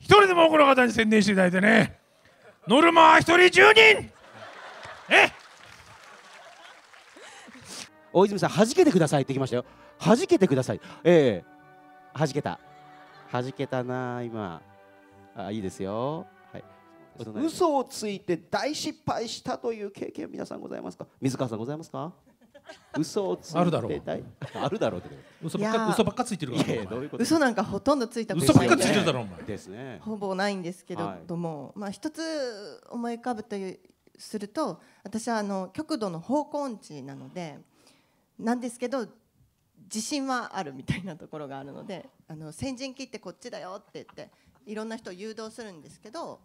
一人でも多くの方に宣伝していただいてね。ノルマは一人10人。え？大泉さん弾けてくださいって言きましたよ。弾けてください。ええ。弾けた。弾けたな今。あいいですよ。はい。嘘をついて大失敗したという経験皆さんございますか？水川さんございますか？嘘をついてあるだろう。あるだろうって嘘ばっか嘘ばっかついてるからどういうこと？嘘なんかほとんどついたこと嘘ばっかないんでついてるだろお前。ですねほぼないんですけれども、まあ一つ思い浮かぶというすると私はあの極度の方向音痴なのでなんですけど自信はあるみたいなところがあるのであの先陣切ってこっちだよって言っていろんな人を誘導するんですけど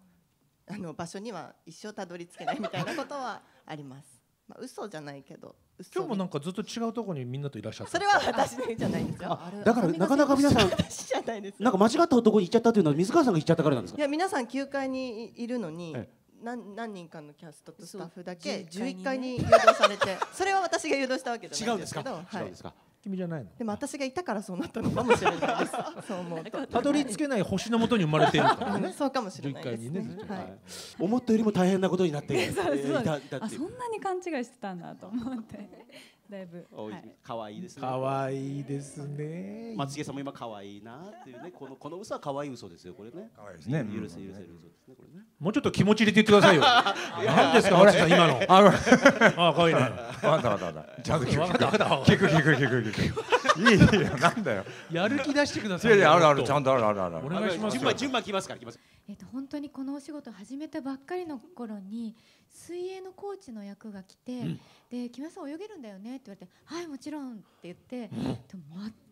あの場所には一生たどり着けないみたいなことはあります。まあ嘘じゃないけど嘘今日もなんかずっと違うところにみんなといらっしゃった。それは私じゃないんですよ。あだからなかなか皆さん私じゃないです。なんか間違った男に行っちゃったというのは水川さんが行っちゃったからなんですか？いや皆さん9階にいるのにえ何何人かのキャストとスタッフだけそう11階に。誘導されてそれは私が誘導したわけじゃないんですけど。違はい。うんですか？君じゃないの？でも私がいたからそうなったの。かもしれないです。そう思うと。たどり着けない星のもとに生まれているからうんね。そうかもしれないです11階にねずっとはい。思ったよりも大変なことになっていそうそうたいたっていう。あそんなに勘違いしてたんだと思ってだいぶ、可愛いですね。可愛いですね。松重さんも今可愛いなっていうねこのこの嘘は可愛い嘘ですよこれね。可愛いですね。許せ許せる嘘ですねこれね。もうちょっと気持ち入れて言ってくださいよ。何ですか松井さん今の。ああ可愛いね。わかったわかった。わかった。ちゃんと聞くわかった。わかった聞く聞く聞く聞く。いいいいよなんだよ。やる気出してください。いやいやあるあるちゃんととあるあるある。あおる願いしますよ。順番順番来ますから来ます。えっと、本当にこのお仕事始めたばっかりの頃に水泳のコーチの役が来て「で木村さん泳げるんだよね」って言われて「はいもちろん」って言って、でも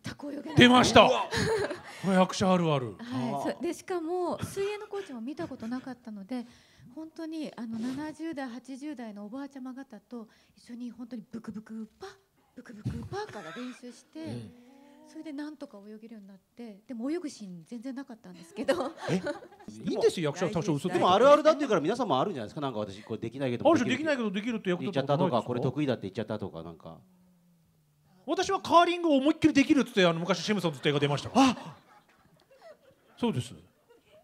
全く泳げない出ましたこれ役者あるある。はい、そでしかも水泳のコーチも見たことなかったので本当にあの70代80代のおばあちゃま方と一緒に本当にブクブクパブクブクパから練習して、それでなんとか泳げるようになってでも泳ぐシーン全然なかったんですけど。いいんですよ役者は多少嘘でもあるあるだっていうから皆さんもあるんじゃないですか。なんか私これできないけどある種できないけどできるって役言っ立ちゃったとかこれ得得意だって言っちゃったとかなんか。私はカーリングを思いっきりできるっつってあの昔シムソンズって映画出ましたから。そうです。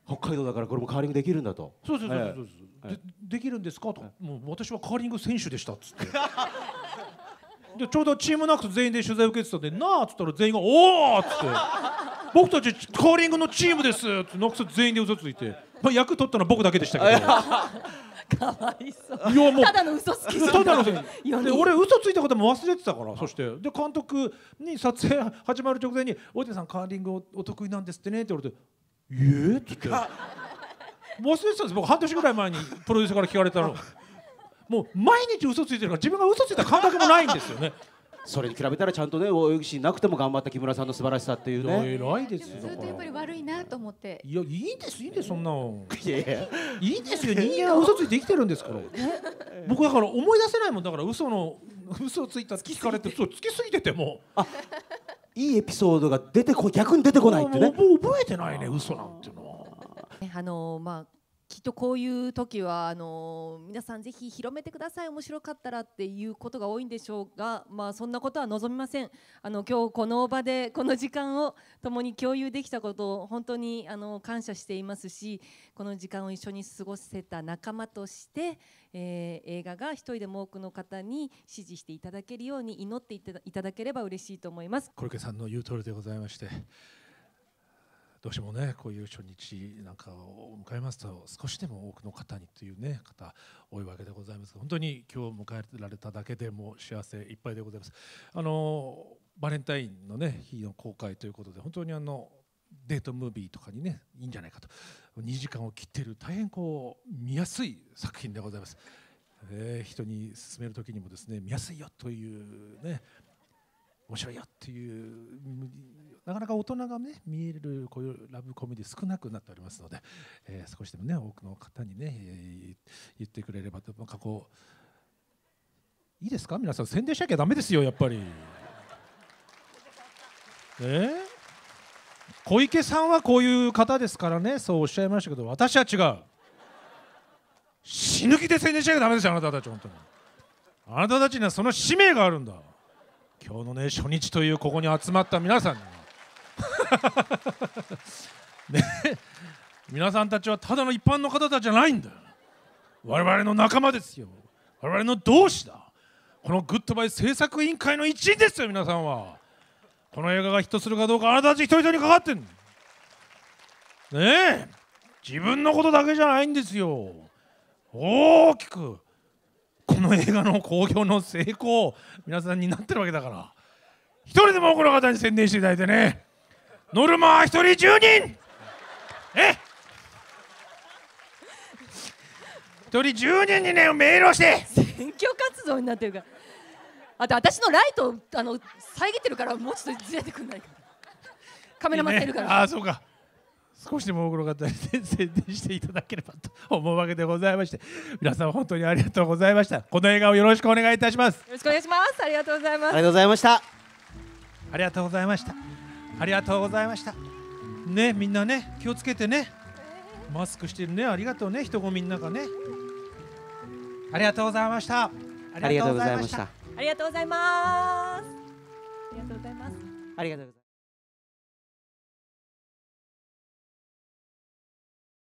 北海道だからこれもカーリングできるんだと。そうですそうですええそうです、でできるんですかと、もう私はカーリング選手でしたっつってでちょうどチームナックス全員で取材受けてたんで「なあ」っつったら全員が「おお!」っつって「僕たちカーリングのチームです」ってナックス全員で嘘ついて、まあ、役取ったのは僕だけでしたけど。かわいそう。いやもうただの嘘つきただの嘘で俺嘘ついたことも忘れてたからそして。で監督に撮影始まる直前に「大手さんカーリングおお得意なんですってね」って言われて「えっ?」っつって。忘れてたんです。僕半年ぐらい前にプロデューサーから聞かれたのもう毎日嘘ついてるから自分が嘘ついた感覚もないんですよね。それに比べたらちゃんとね泳ぎしなくても頑張った木村さんの素晴らしさっていうね偉いでですもよずっとやっぱり悪いなと思って。いやいいんですいいんですそんなの。いやいや。いいですよ人間は嘘ついて生きてるんですから僕だから思い出せないもんだから嘘の嘘ついた聞かれてそうつきすぎてても。いいエピソードが出てこ逆に出てこないってね。もう覚えてないね嘘なんていうのは。ねあのまあきっとこういう時はあの皆さんぜひ広めてください。面白かったらっていうことが多いんでしょうがまあそんなことは望みません。あの今日この場で この時間を共に共有できたことを本当にあの感謝していますしこの時間を一緒に過ごせた仲間として、え映画が一人でも多くの方に支持していただけるように祈っていただいただければ嬉しいと思います。小池さんの言う通りでございましてどうしてもねこういう初日なんかを迎えますと少しでも多くの方にというね方多いわけでございます本当に今日迎えられただけでも幸せいっぱいでございます。あのバレンタインのね日の公開ということで本当にあのデートムービーとかにねいいんじゃないかと。2時間を切っている大変こう見やすい作品でございます、えー人に勧める時にもですね見やすいよというね面白いよっていうなかなか大人がね見えるこういうラブコメディ少なくなっておりますので、えー少しでもね多くの方にね、えー言ってくれればとなんかこういいですか？皆さん宣伝しなきゃダメですよやっぱり。えー？小池さんはこういう方ですからねそうおっしゃいましたけど私は違う。死ぬ気で宣伝しなきゃダメですよあなたたち本当に。あなたたちにはその使命があるんだ。今日のね初日というここに集まった皆さんに ね皆さんたちはただの一般の方たちじゃないんだ我々の仲間ですよ。我々の同志だ。このグッドバイ制作委員会の一員ですよ皆さんは。この映画がヒットするかどうかあなたたち一人一人にかかってんねえ自分のことだけじゃないんですよ。大きくの映画の興行の成功皆さん担ってるわけだから。一人でも多くの方に宣伝していただいてね。ノルマは一人10人。え？一人10人にねメールをして。選挙活動になってるから。あと私のライトあの遮ってるからもうちょっとずれてくんないか。カメラマンがいるから、ね、ああそうか少しでも多くの方に宣伝していただければと思うわけでございまして皆さん本当にありがとうございました。この映画をよろしくお願いいたします。よろしくお願いします。ありがとうございます。ありがとうございました。ありがとうございました。ありがとうございました。ねみんなね気をつけてね。マスクしてるね。ありがとうね。人混みの中ね。ありがとうございました。ありがとうございました。ありがとうございます。ありがとうございます。ありがとうございます